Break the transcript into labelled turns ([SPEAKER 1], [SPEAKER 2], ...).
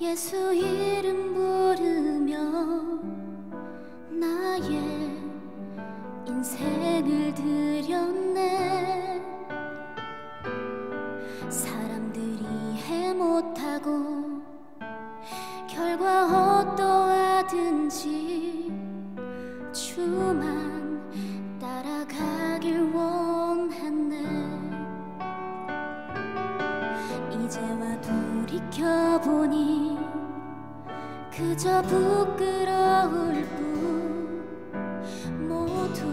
[SPEAKER 1] 예수 이름 부르며 나의 인생을 드렸네. 사람들이 해 못하고 결과 그저 부끄러울 뿐 모두